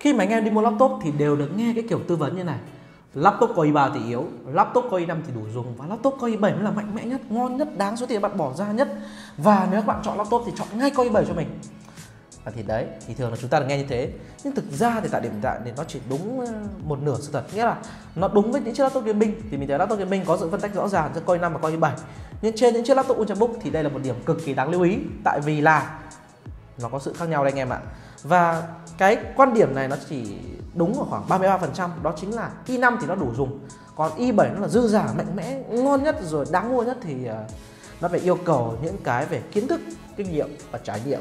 khi mà anh em đi mua laptop thì đều được nghe cái kiểu tư vấn như này. Laptop Core i3 thì yếu, laptop Core i5 thì đủ dùng, và laptop Core i7 mới là mạnh mẽ nhất, ngon nhất, đáng số tiền bạn bỏ ra nhất. Và nếu các bạn chọn laptop thì chọn ngay Core i7 cho mình. Và thì đấy, thì thường là chúng ta được nghe như thế. Nhưng thực ra thì tại điểm tại thì nó chỉ đúng ờ, một nửa sự thật. Nghĩa là nó đúng với những chiếc laptop gaming. Thì mình thấy laptop gaming có sự phân tách rõ ràng giữa Core i5 và Core i7 nhưng trên những chiếc laptop ultrabook thì đây là một điểm cực kỳ đáng lưu ý. Tại vì là nó có sự khác nhau đây anh em ạ và cái quan điểm này nó chỉ đúng ở khoảng 33% đó chính là i5 thì nó đủ dùng. Còn i7 nó là dư giả, mạnh mẽ, ngon nhất rồi đáng mua nhất thì ờ, nó phải yêu cầu những cái về kiến thức, kinh nghiệm và trải nghiệm.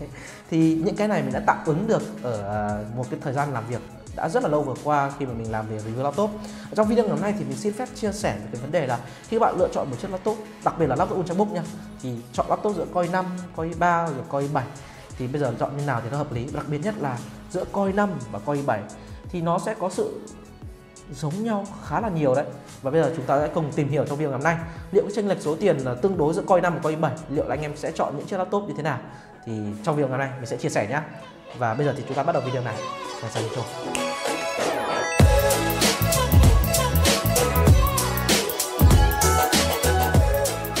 Thì những cái này mình đã tạm ứng được ở ờ, một cái thời gian làm việc đã rất là lâu vừa qua khi mà mình làm về review laptop. Ở trong video ngày hôm nay thì mình xin phép chia sẻ về cái vấn đề là khi bạn lựa chọn một chiếc laptop, đặc biệt là laptop ultrabook nha, thì chọn laptop giữa coi 5 coi 3 rồi coi 7 thì bây giờ chọn như nào thì nó hợp lý. Đặc biệt nhất là giữa coi 5 và coi 7 thì nó sẽ có sự giống nhau khá là nhiều đấy. Và bây giờ chúng ta sẽ cùng tìm hiểu trong video ngày hôm nay liệu cái chênh lệch số tiền là tương đối giữa coi 5 và coi 7 liệu là anh em sẽ chọn những chiếc laptop như thế nào. Thì trong video ngày hôm nay mình sẽ chia sẻ nhé và bây giờ thì chúng ta bắt đầu video này. Và sang intro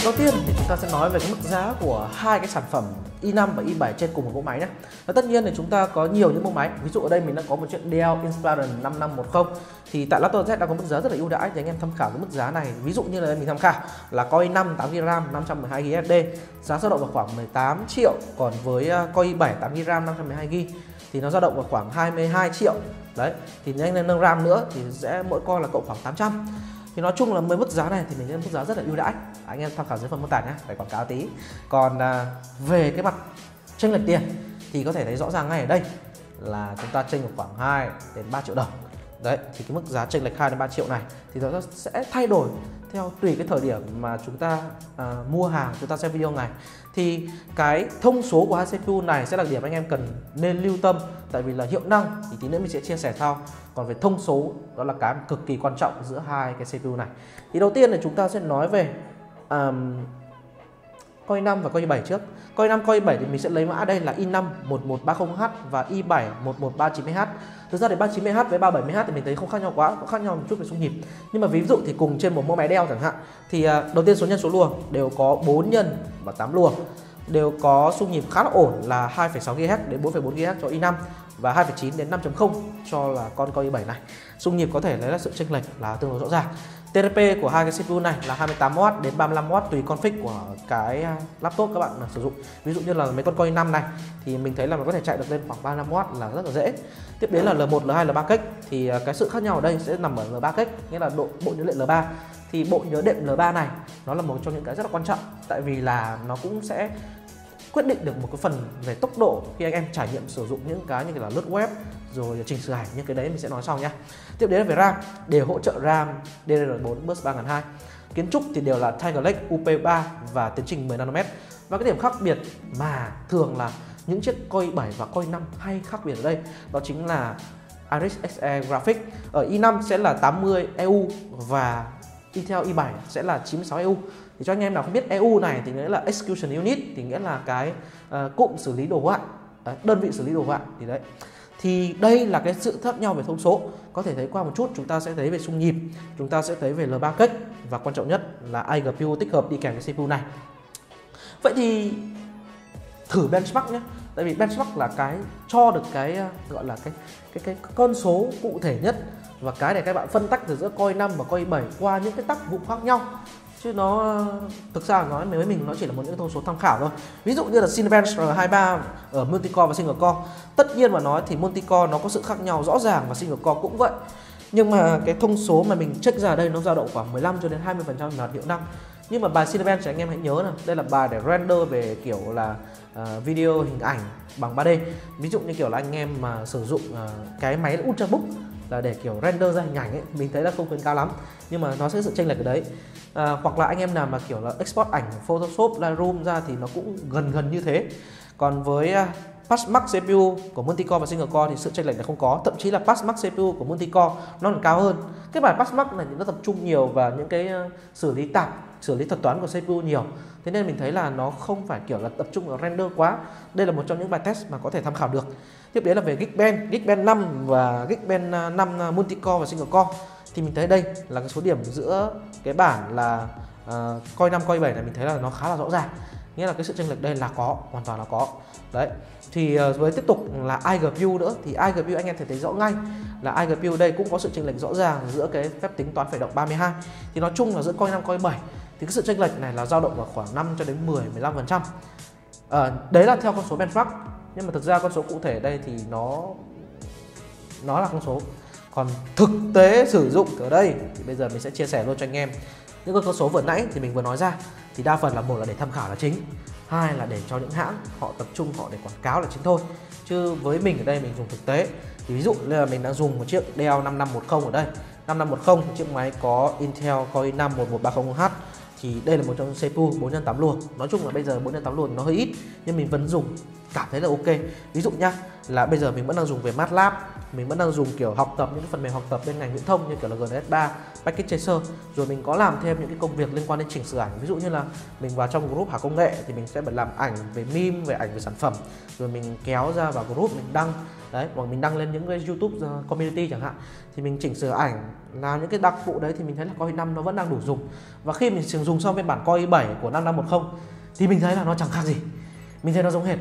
Đầu tiên thì chúng ta sẽ nói về cái mức giá của hai cái sản phẩm i5 và i7 trên cùng một mẫu máy nhé. Và tất nhiên thì chúng ta có nhiều những mẫu máy. Ví dụ ở đây mình đang có một chiếc Dell Inspiron 5510 thì tại Laptop Z đang có mức giá rất là ưu đãi thì anh em tham khảo cái mức giá này. Ví dụ như là mình tham khảo là Core i5 8GB RAM 512GB SSD giá dao động vào khoảng 18 triệu, còn với à, Core i7 8GB RAM 512GB thì nó dao động vào khoảng 22 triệu. Đấy, thì anh em nâng RAM nữa thì sẽ mỗi con là cộng khoảng 800 thì nói chung là mới mức giá này thì mình nên mức giá rất là ưu đãi. Anh em tham khảo dưới phần mô tả nhé phải quảng cáo tí. Còn à, về cái mặt tranh lệch tiền thì có thể thấy rõ ràng ngay ở đây là chúng ta tranh được khoảng 2 đến 3 triệu đồng đấy thì cái mức giá chênh lệch 2 đến 3 triệu này thì nó sẽ thay đổi theo tùy cái thời điểm mà chúng ta à, mua hàng chúng ta xem video này thì cái thông số của hai CPU này sẽ là điểm anh em cần nên lưu tâm tại vì là hiệu năng thì tí nữa mình sẽ chia sẻ sau. Còn về thông số đó là cái cực kỳ quan trọng giữa hai cái CPU này. Thì đầu tiên là chúng ta sẽ nói về um, coi 5 và coi 7 trước. Coi 5 coi 7 thì mình sẽ lấy mã đây là i5 1130H và i7 1139H. Thực ra thì 39H với 370H thì mình thấy không khác nhau quá, có khác nhau một chút về số nhịp. Nhưng mà ví dụ thì cùng trên một mẫu máy đeo chẳng hạn thì à, đầu tiên số nhân số lùa đều có 4 nhân và 8 lùa đều có xung nhịp khá là ổn là 2,6 GHz đến 4,4 GHz cho i5 và 2,9 đến 5.0 cho là con coi i7 này. Xung nhịp có thể lấy là sự chênh lệch là tương đối rõ ràng. TDP của hai cái CPU này là 28W đến 35W tùy config của cái à, laptop các bạn à, sử dụng. Ví dụ như là mấy con Core i5 này thì mình thấy là mình có thể chạy được lên khoảng 35W là rất là dễ. Tiếp đến là L1, L2, L3 cách thì à, cái sự khác nhau ở đây sẽ nằm ở L3 cách, nghĩa là độ bộ nhớ đệm L3 thì bộ nhớ đệm L3 này nó là một trong những cái rất là quan trọng tại vì là nó cũng sẽ quyết định được một cái phần về tốc độ khi anh em trải nghiệm sử dụng những cái như là lướt web rồi chỉnh sửa ảnh những cái đấy mình sẽ nói sau nhé tiếp đến là về RAM để hỗ trợ RAM DDR4 Burst 3002 kiến trúc thì đều là Tiger Lake UP3 và tiến trình 10 nanomet. Và cái điểm khác biệt mà thường là những chiếc Coi 7 và Coi 5 hay khác biệt ở đây đó chính là Iris Xe Graphics ở i5 sẽ là 80 EU và Intel i7 sẽ là 96 EU thì cho anh em nào không biết EU này thì nghĩa là execution unit thì nghĩa là cái uh, cụm xử lý đồ họa đơn vị xử lý đồ họa thì đấy thì đây là cái sự khác nhau về thông số. Có thể thấy qua một chút, chúng ta sẽ thấy về xung nhịp, chúng ta sẽ thấy về L3 cách, và quan trọng nhất là iGPU tích hợp đi kèm cái CPU này. Vậy thì thử benchmark nhé. Tại vì benchmark là cái cho được cái ờ, gọi là cái cái cái con số cụ thể nhất, và cái này các bạn phân tách từ giữa coi 5 và coi 7 qua những cái tác vụ khác nhau chứ nó ờ, thực ra nói với mình nó chỉ là một những thông số tham khảo thôi. Ví dụ như là Cinebench R23 ở multicore và single core. Tất nhiên mà nói thì multicore nó có sự khác nhau rõ ràng và single core cũng vậy. Nhưng mà cái thông số mà mình check ra đây nó dao động khoảng 15 cho đến 20 phần trăm là hiệu năng. Nhưng mà bài Cinebench anh em hãy nhớ là đây là bài để render về kiểu là uh, video hình ảnh bằng 3D ví dụ như kiểu là anh em mà sử dụng uh, cái máy ultrabook là để kiểu render ra hình ảnh ấy mình thấy là không khuyến cao lắm nhưng mà nó sẽ sự chênh lệch ở đấy. À, hoặc là anh em nào mà kiểu là export ảnh Photoshop Lightroom ra thì nó cũng gần gần như thế. Còn với à, Passmark CPU của multicore và single core thì sự chênh lệch là không có. Thậm chí là Passmark CPU của multicore nó còn cao hơn. Cái bản Passmark này thì nó tập trung nhiều vào những cái à, xử lý tạp xử lý thuật toán của CPU nhiều. Thế nên mình thấy là nó không phải kiểu là tập trung vào render quá. Đây là một trong những bài test mà có thể tham khảo được. Tiếp đến là về Geekbench. Geekbench 5 và Geekbench à, 5 à, multicore và single core thì mình thấy đây là cái số điểm giữa cái bản là uh, coi 5 coi 7 này mình thấy là nó khá là rõ ràng. Nghĩa là cái sự chênh lệch đây là có hoàn toàn là có. Đấy. Thì ờ, với tiếp tục là iGPU nữa thì iGPU anh em thể thấy rõ ngay là iGPU đây cũng có sự chênh lệch rõ ràng giữa cái phép tính toán khởi động 32 thì nói chung là giữa coi 5 coi 7 thì cái sự chênh lệch này là dao động vào khoảng 5 cho đến 10 15 phần trăm. À, đấy là theo con số benchmark nhưng mà thực ra con số cụ thể đây thì nó nó là con số. Còn thực tế sử dụng ở đây thì bây giờ mình sẽ chia sẻ luôn cho anh em. Những con số vừa nãy thì mình vừa nói ra thì đa phần là một là để tham khảo là chính hai là để cho những hãng họ tập trung họ để quảng cáo là chính thôi. Chứ với mình ở đây mình dùng thực tế. Thì ví dụ như là mình đang dùng một chiếc Dell 5510 ở đây. 5510 chiếc máy có Intel Core i5 11300H thì đây là một trong CPU 4 x 8 luôn nói chung là bây giờ 4 x 8 luôn nó hơi ít, nhưng mình vẫn dùng, cảm thấy là ok. Ví dụ nhá, là bây giờ mình vẫn đang dùng về MATLAB mình vẫn đang dùng kiểu học tập, những phần mềm học tập bên ngành viễn thông như kiểu là GNS3 Package Tracer rồi mình có làm thêm những cái công việc liên quan đến chỉnh sửa ảnh. Ví dụ như là mình vào trong group Hà Công nghệ thì mình sẽ phải làm ảnh về meme, về ảnh về sản phẩm. Rồi mình kéo ra vào group mình đăng đấy hoặc mình đăng lên những cái YouTube ờ, community chẳng hạn thì mình chỉnh sửa ảnh làm những cái đặc vụ đấy thì mình thấy là Core i5 nó vẫn đang đủ dùng. Và khi mình sử dụng xong phiên bản Core i7 của 5510 thì mình thấy là nó chẳng khác gì. Mình thấy nó giống hệt.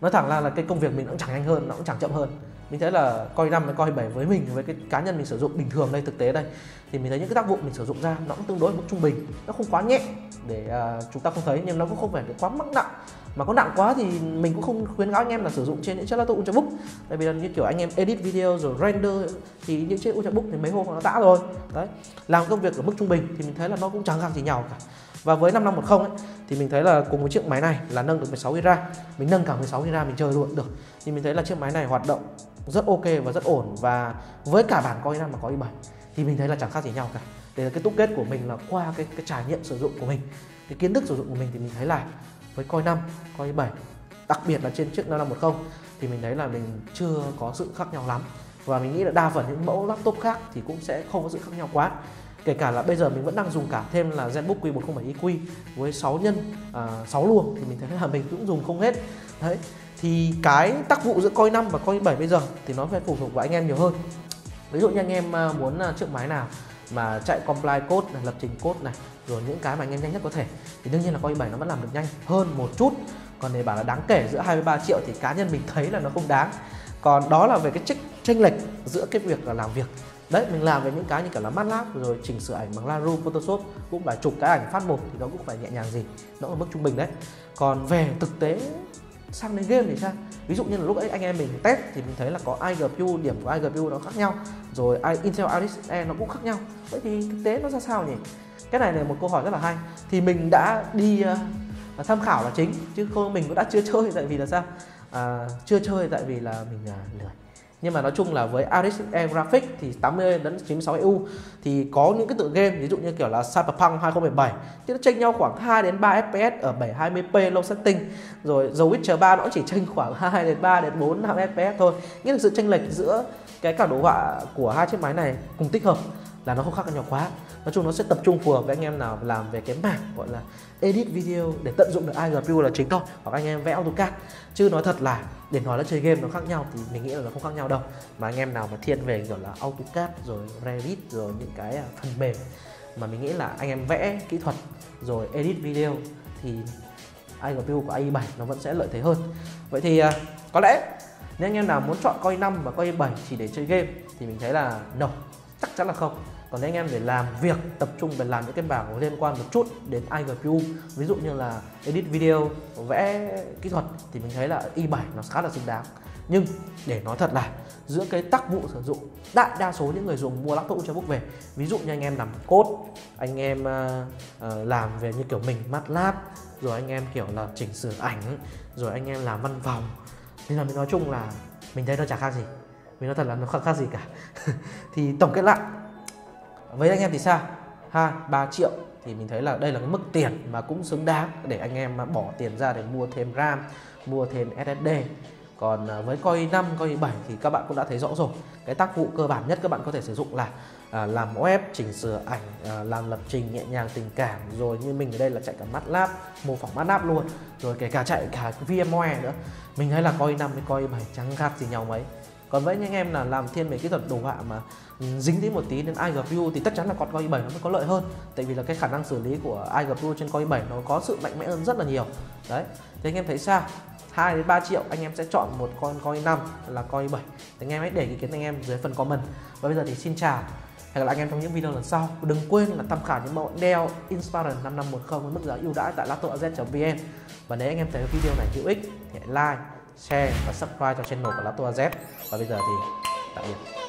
Nói thẳng là là cái công việc mình cũng chẳng nhanh hơn nó cũng chẳng chậm hơn. Mình thấy là coi năm với coi bảy với mình với cái cá nhân mình sử dụng bình thường đây thực tế đây thì mình thấy những cái tác vụ mình sử dụng ra nó cũng tương đối mức trung bình. Nó không quá nhẹ để uh, chúng ta không thấy nhưng nó cũng không phải quá mắc nặng mà có nặng quá thì mình cũng không khuyến cáo anh em là sử dụng trên những chiếc laptop ultrabook tại vì là như kiểu anh em edit video rồi render thì những chiếc ultrabook thì mấy hôm nó đã rồi. Đấy làm công việc ở mức trung bình thì mình thấy là nó cũng chẳng khác gì nhau cả. Và với 5510 ấy, thì mình thấy là cùng với chiếc máy này là nâng được 16 GB RAM. Mình nâng cả 16 GB RAM mình chơi luôn được. Thì mình thấy là chiếc máy này hoạt động rất ok và rất ổn. Và với cả bản coi i5 mà có i7 thì mình thấy là chẳng khác gì nhau cả. Đây là cái túc kết của mình là qua cái, cái trải nghiệm sử dụng của mình cái kiến thức sử dụng của mình thì mình thấy là với coi 5, coi 7 đặc biệt là trên chiếc 5510 thì mình thấy là mình chưa có sự khác nhau lắm. Và mình nghĩ là đa phần những mẫu laptop khác thì cũng sẽ không có sự khác nhau quá. Kể cả là bây giờ mình vẫn đang dùng cả thêm là ZenBook Q107 EQ với 6 nhân à, 6 luồng thì mình thấy là mình cũng dùng không hết. Đấy thì cái tác vụ giữa coi 5 và coi 7 bây giờ thì nó phải phụ thuộc vào anh em nhiều hơn. Ví dụ như anh em à, muốn à, chiếc máy nào mà chạy compile code này, lập trình code này rồi những cái mà anh em nhanh nhất có thể. Thì đương nhiên là coi 7 nó vẫn làm được nhanh hơn một chút. Còn để bảo là đáng kể giữa 23 triệu thì cá nhân mình thấy là nó không đáng. Còn đó là về cái trích tranh lệch giữa cái việc là làm việc. Đấy mình làm về những cái như cả là MATLAB rồi chỉnh sửa ảnh bằng Lightroom Photoshop cũng phải chụp cái ảnh phát một thì nó cũng phải nhẹ nhàng gì nó ở mức trung bình đấy. Còn về thực tế sang đến game thì sao? Ví dụ như là lúc ấy anh em mình test thì mình thấy là có iGPU điểm của iGPU nó khác nhau rồi Intel Iris E nó cũng khác nhau. Vậy thì thực tế nó ra sao nhỉ? Cái này là một câu hỏi rất là hay. Thì mình đã đi uh, tham khảo là chính chứ không mình cũng đã chưa chơi tại vì là sao? À, chưa chơi tại vì là mình uh, lười nhưng mà nói chung là với RTX Graphics thì 80 đến 96 EU thì có những cái tựa game, ví dụ như kiểu là Cyberpunk 2077 thì nó chênh nhau khoảng 2 đến 3 FPS ở 720p low setting. Rồi The Witcher 3 nó chỉ chênh khoảng 2 đến 3 đến 4 5 FPS thôi. Nghĩa là sự chênh lệch giữa cái cả đồ họa của hai chiếc máy này cùng tích hợp là nó không khác nhau quá. Nói chung nó sẽ tập trung phù hợp với anh em nào làm về cái mảng gọi là edit video để tận dụng được iGPU là chính thôi, hoặc anh em vẽ AutoCAD. Chứ nói thật là để nói là chơi game nó khác nhau thì mình nghĩ là nó không khác nhau đâu. Mà anh em nào mà thiên về kiểu là AutoCAD rồi Revit rồi những cái à, phần mềm mà mình nghĩ là anh em vẽ kỹ thuật rồi edit video thì iGPU của i7 nó vẫn sẽ lợi thế hơn. Vậy thì à, có lẽ nếu anh em nào muốn chọn coi 5 và coi 7 chỉ để chơi game thì mình thấy là no, chắc chắn là không còn nếu anh em để làm việc tập trung về làm những cái bảng liên quan một chút đến iGPU ví dụ như là edit video vẽ kỹ thuật thì mình thấy là i7 nó khá là xứng đáng. Nhưng để nói thật là giữa cái tác vụ sử dụng đại đa số những người dùng mua laptop ultrabook về ví dụ như anh em làm code anh em uh, uh, làm về như kiểu mình MATLAB rồi anh em kiểu là chỉnh sửa ảnh rồi anh em làm văn phòng nên là mình nói chung là mình thấy nó chả khác gì. Mình nói thật là nó không khác gì cả. Thì tổng kết lại với anh em thì sao? Ha 3 triệu thì mình thấy là đây là cái mức tiền mà cũng xứng đáng để anh em mà bỏ tiền ra để mua thêm RAM mua thêm SSD còn à, với coi 5 coi 7 thì các bạn cũng đã thấy rõ rồi. Cái tác vụ cơ bản nhất các bạn có thể sử dụng là à, làm web, chỉnh sửa ảnh, à, làm lập trình nhẹ nhàng tình cảm rồi như mình ở đây là chạy cả MATLAB, mô phỏng MATLAB luôn rồi kể cả chạy cả VMware nữa. Mình thấy là coi 5 với coi 7 chẳng khác gì nhau mấy còn với những em là làm thiên về kỹ thuật đồ họa mà dính tí một tí đến iGPU thì chắc chắn là con Core i7 nó mới có lợi hơn. Tại vì là cái khả năng xử lý của iGPU trên Core i7 nó có sự mạnh mẽ hơn rất là nhiều. Đấy thế anh em thấy sao? 2 đến 3 triệu, anh em sẽ chọn một con Core i5 là Core i7 thì anh em hãy để ý kiến anh em dưới phần comment. Và bây giờ thì xin chào. Hẹn gặp lại anh em trong những video lần sau. Đừng quên là tham khảo những mẫu Dell Inspiron 5510 với mức giá ưu đãi tại latoaz.vn và nếu anh em thấy video này hữu ích thì hãy like share và subscribe cho channel của Lato AZ và bây giờ thì tạm biệt.